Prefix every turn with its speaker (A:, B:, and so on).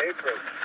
A: April.